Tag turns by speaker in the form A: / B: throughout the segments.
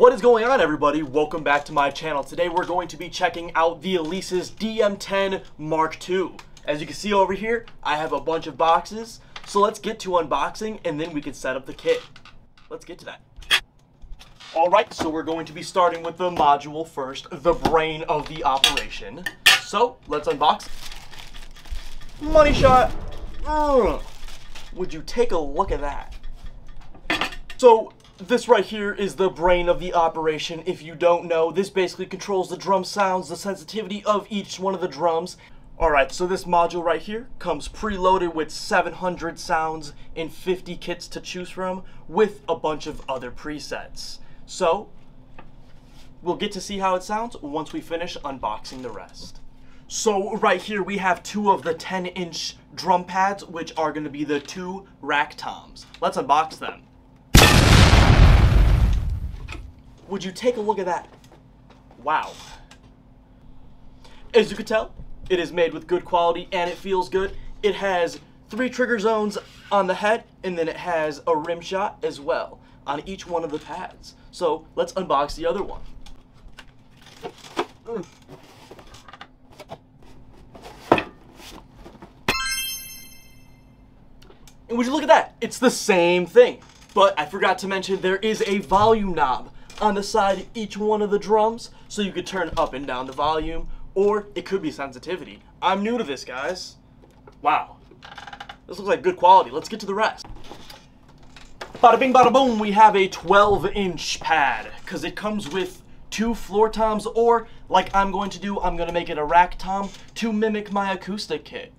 A: What is going on everybody? Welcome back to my channel. Today we're going to be checking out the Alesis DM10 Mark II. As you can see over here, I have a bunch of boxes. So let's get to unboxing and then we can set up the kit. Let's get to that. Alright, so we're going to be starting with the module first, the brain of the operation. So, let's unbox. Money shot. Ugh. Would you take a look at that? So, this right here is the brain of the operation. If you don't know, this basically controls the drum sounds, the sensitivity of each one of the drums. Alright, so this module right here comes preloaded with 700 sounds and 50 kits to choose from with a bunch of other presets. So, we'll get to see how it sounds once we finish unboxing the rest. So right here we have two of the 10 inch drum pads which are going to be the two rack toms. Let's unbox them. Would you take a look at that? Wow. As you can tell, it is made with good quality and it feels good. It has three trigger zones on the head and then it has a rim shot as well on each one of the pads. So let's unbox the other one. Mm. And would you look at that? It's the same thing. But I forgot to mention there is a volume knob on the side of each one of the drums so you could turn up and down the volume or it could be sensitivity. I'm new to this, guys. Wow. This looks like good quality. Let's get to the rest. Bada bing, bada boom, we have a 12 inch pad because it comes with two floor toms or like I'm going to do, I'm going to make it a rack tom to mimic my acoustic kit.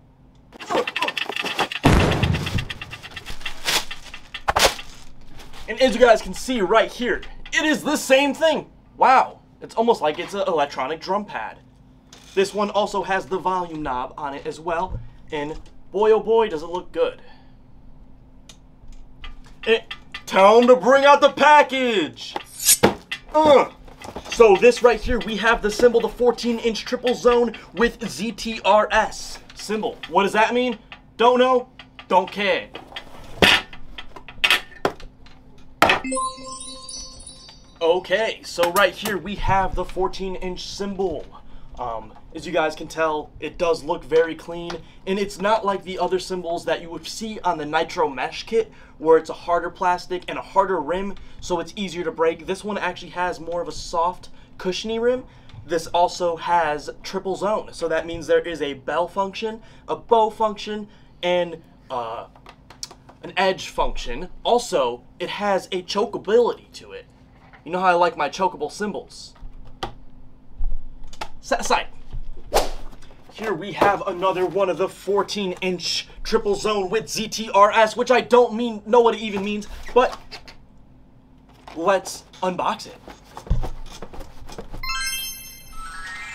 A: And as you guys can see right here, it is the same thing. Wow, it's almost like it's an electronic drum pad. This one also has the volume knob on it as well, and boy oh boy does it look good. It, time to bring out the package! Uh. So this right here, we have the cymbal, the 14 inch triple zone with ZTRS cymbal. What does that mean? Don't know, don't care. Okay, so right here we have the 14 inch cymbal. Um, as you guys can tell, it does look very clean, and it's not like the other cymbals that you would see on the Nitro Mesh kit, where it's a harder plastic and a harder rim, so it's easier to break. This one actually has more of a soft, cushiony rim. This also has triple zone, so that means there is a bell function, a bow function, and uh, an edge function. Also, it has a chokeability to it. You know how I like my chokeable cymbals. Set aside. Here we have another one of the 14 inch triple zone with ZTRS, which I don't mean know what it even means, but let's unbox it.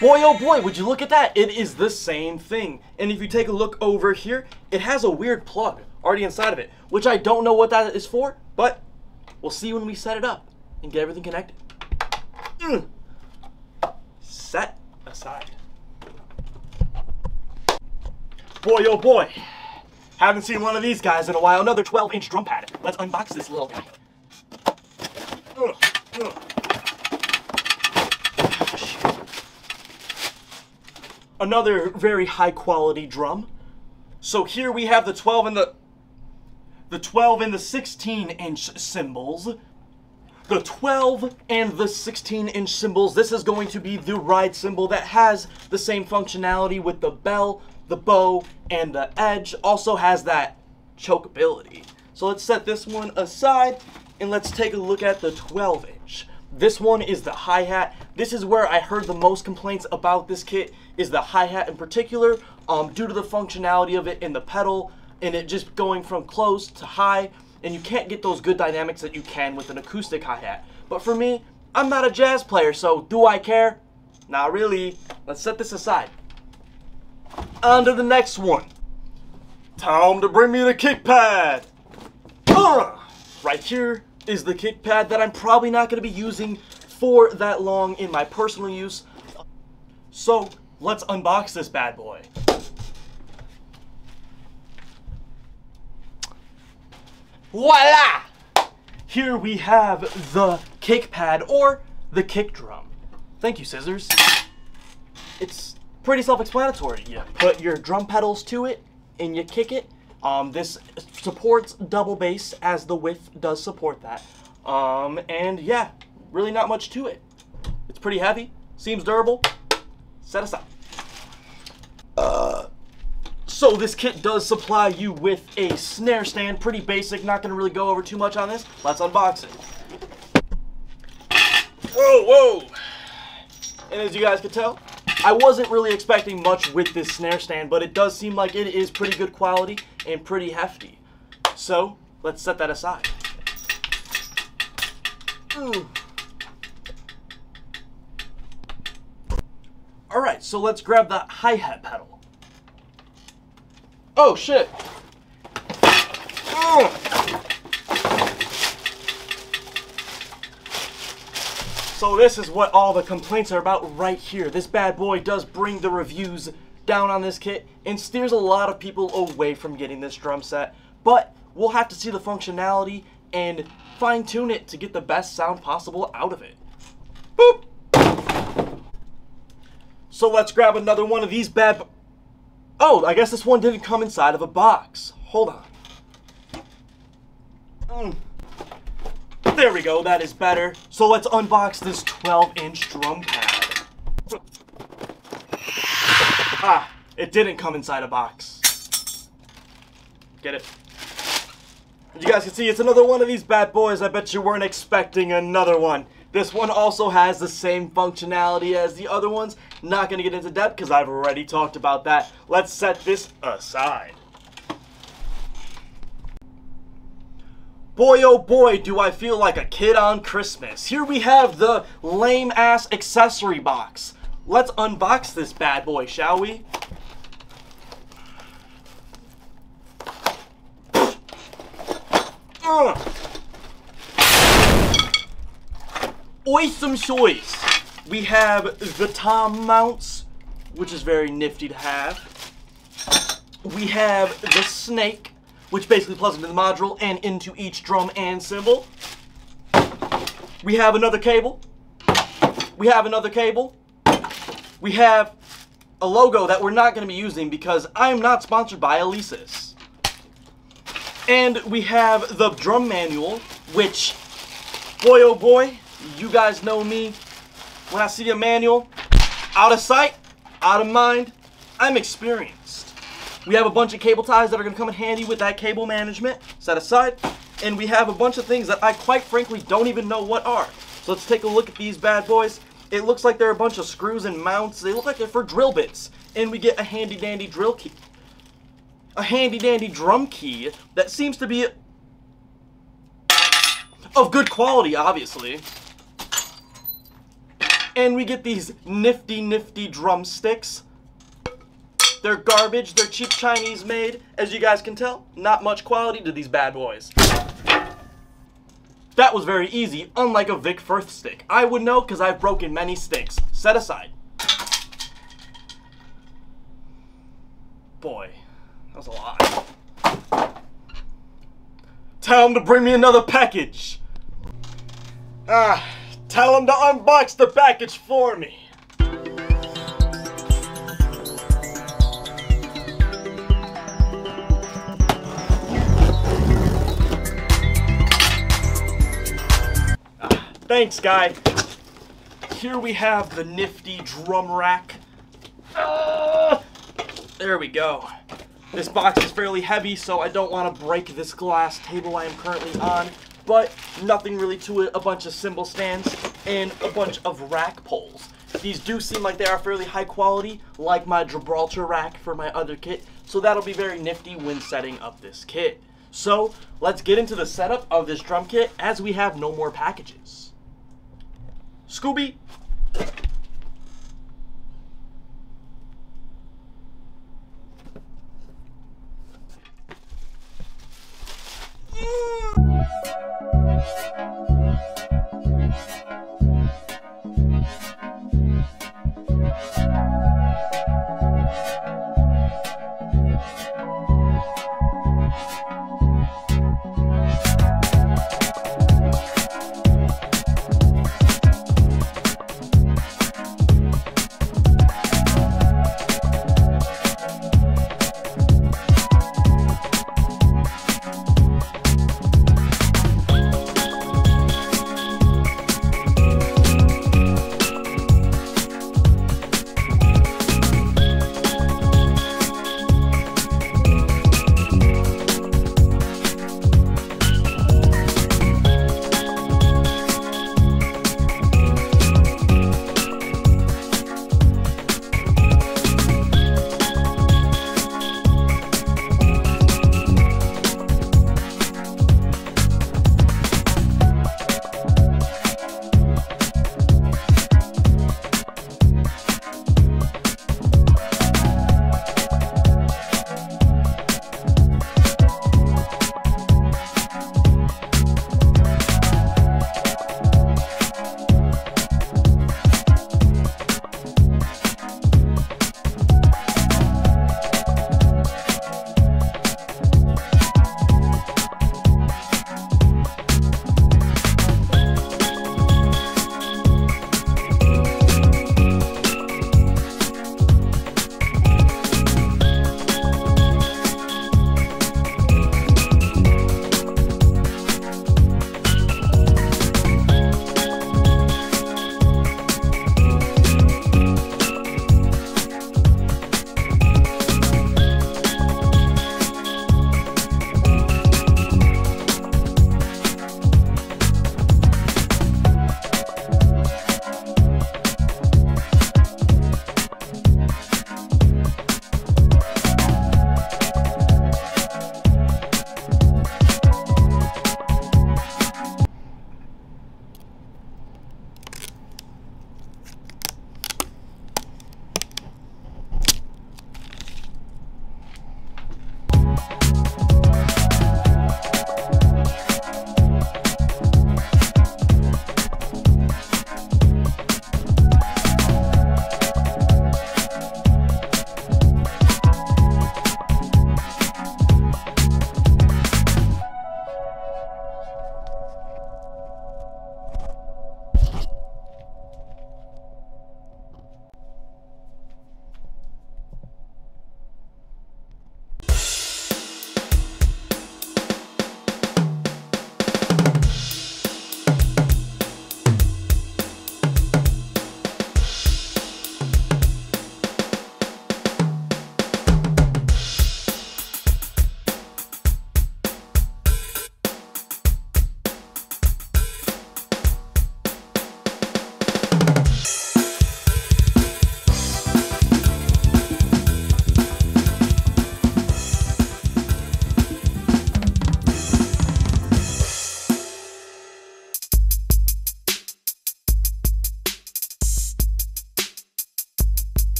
A: Boy, oh boy, would you look at that? It is the same thing. And if you take a look over here, it has a weird plug already inside of it, which I don't know what that is for, but we'll see when we set it up and get everything connected. Mm. Set aside. Boy, oh boy. Haven't seen one of these guys in a while. Another 12 inch drum pad. Let's unbox this little guy. Another very high quality drum. So here we have the 12 and the the 12 and the 16 inch cymbals. The 12 and the 16 inch cymbals, this is going to be the ride cymbal that has the same functionality with the bell, the bow, and the edge. Also has that chokeability. So let's set this one aside and let's take a look at the 12 inch. This one is the hi-hat. This is where I heard the most complaints about this kit is the hi-hat in particular um, due to the functionality of it in the pedal and it just going from close to high and you can't get those good dynamics that you can with an acoustic hi-hat. But for me, I'm not a jazz player, so do I care? Not really. Let's set this aside. On to the next one. Time to bring me the kick pad. Uh, right here is the kick pad that I'm probably not going to be using for that long in my personal use. So let's unbox this bad boy. Voila! Here we have the kick pad or the kick drum. Thank you, scissors. It's pretty self-explanatory. You put your drum pedals to it and you kick it. Um, this supports double bass as the width does support that. Um, and yeah, really not much to it. It's pretty heavy, seems durable. Set aside. Uh, so this kit does supply you with a snare stand, pretty basic, not gonna really go over too much on this. Let's unbox it. Whoa, whoa! And as you guys can tell, I wasn't really expecting much with this snare stand, but it does seem like it is pretty good quality and pretty hefty. So, let's set that aside. Alright, so let's grab the hi-hat pedal. Oh, shit! Oh. So this is what all the complaints are about right here. This bad boy does bring the reviews down on this kit and steers a lot of people away from getting this drum set. But we'll have to see the functionality and fine tune it to get the best sound possible out of it. Boop! So let's grab another one of these bad... Oh, I guess this one didn't come inside of a box. Hold on. Mm. There we go, that is better. So let's unbox this 12-inch drum pad. Ah, it didn't come inside a box. Get it? You guys can see, it's another one of these bad boys. I bet you weren't expecting another one. This one also has the same functionality as the other ones. Not going to get into depth because I've already talked about that. Let's set this aside. Boy oh boy do I feel like a kid on Christmas. Here we have the lame ass accessory box. Let's unbox this bad boy, shall we? Uh. Awesome choice. We have the tom mounts, which is very nifty to have. We have the snake, which basically plugs into the module and into each drum and cymbal. We have another cable. We have another cable. We have a logo that we're not going to be using because I am not sponsored by Alesis. And we have the drum manual, which, boy oh boy, you guys know me. When I see a manual, out of sight, out of mind, I'm experienced. We have a bunch of cable ties that are going to come in handy with that cable management set aside. And we have a bunch of things that I quite frankly don't even know what are. So let's take a look at these bad boys. It looks like they're a bunch of screws and mounts. They look like they're for drill bits. And we get a handy dandy drill key. A handy dandy drum key that seems to be of good quality, obviously. And we get these nifty, nifty drumsticks. They're garbage. They're cheap Chinese made. As you guys can tell, not much quality to these bad boys. That was very easy, unlike a Vic Firth stick. I would know because I've broken many sticks. Set aside. Boy, that was a lot. Tell him to bring me another package. Ah, tell him to unbox the package for me. Thanks, guy. Here we have the nifty drum rack. Uh, there we go. This box is fairly heavy, so I don't want to break this glass table I am currently on. But nothing really to it, a bunch of cymbal stands, and a bunch of rack poles. These do seem like they are fairly high quality, like my Gibraltar rack for my other kit, so that'll be very nifty when setting up this kit. So, let's get into the setup of this drum kit as we have no more packages. Scooby! Yeah. Thank you.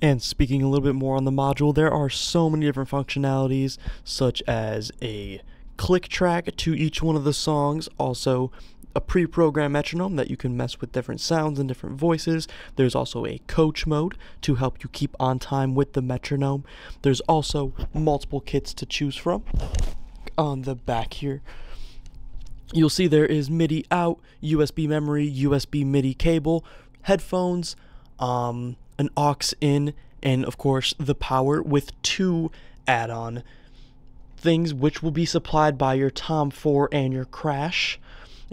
A: And speaking a little bit more on the module, there are so many different functionalities, such as a click track to each one of the songs, also a pre-programmed metronome that you can mess with different sounds and different voices. There's also a coach mode to help you keep on time with the metronome. There's also multiple kits to choose from on the back here. You'll see there is MIDI out, USB memory, USB MIDI cable, headphones, um, an aux in, and of course the power with two add-on things which will be supplied by your Tom 4 and your Crash,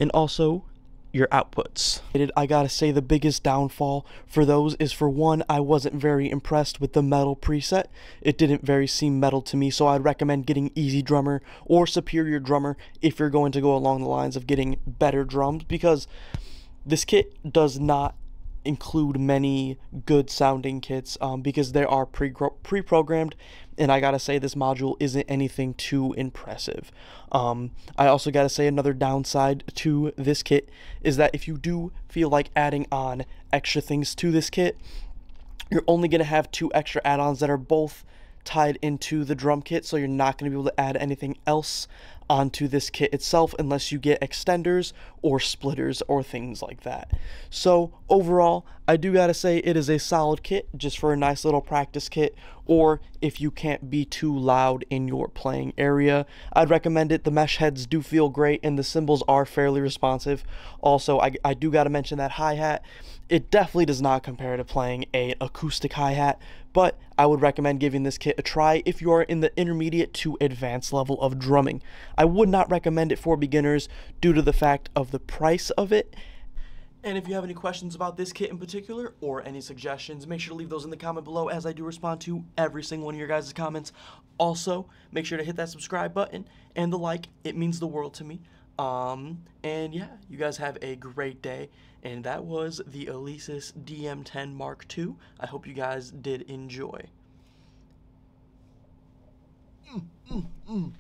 A: and also your outputs. I gotta say the biggest downfall for those is for one, I wasn't very impressed with the metal preset. It didn't very seem metal to me, so I'd recommend getting EZdrummer or Superior Drummer if you're going to go along the lines of getting better drums because this kit does not
B: include many good sounding kits um, because they are pre pre programmed, and I gotta say this module isn't anything too impressive. Um, I also gotta say another downside to this kit is that if you do feel like adding on extra things to this kit, you're only gonna have two extra add-ons that are both tied into the drum kit, so you're not going to be able to add anything else onto this kit itself unless you get extenders or splitters or things like that. So overall, I do gotta say it is a solid kit just for a nice little practice kit or if you can't be too loud in your playing area. I'd recommend it. The mesh heads do feel great and the cymbals are fairly responsive. Also, I, I do gotta mention that hi-hat. It definitely does not compare to playing a acoustic hi-hat, but I would recommend giving this kit a try if you are in the intermediate to advanced level of drumming. I would not recommend it for beginners due to the fact of the price of it. And if you have any questions about this kit in particular or any suggestions, make sure to leave those in the comment below as I do respond to every single one of your guys' comments. Also, make sure to hit that subscribe button and the like. It means the world to me. Um, and yeah, you guys have a great day. And that was the Alesis DM10 Mark II. I hope you guys did enjoy. Mm, mm, mm.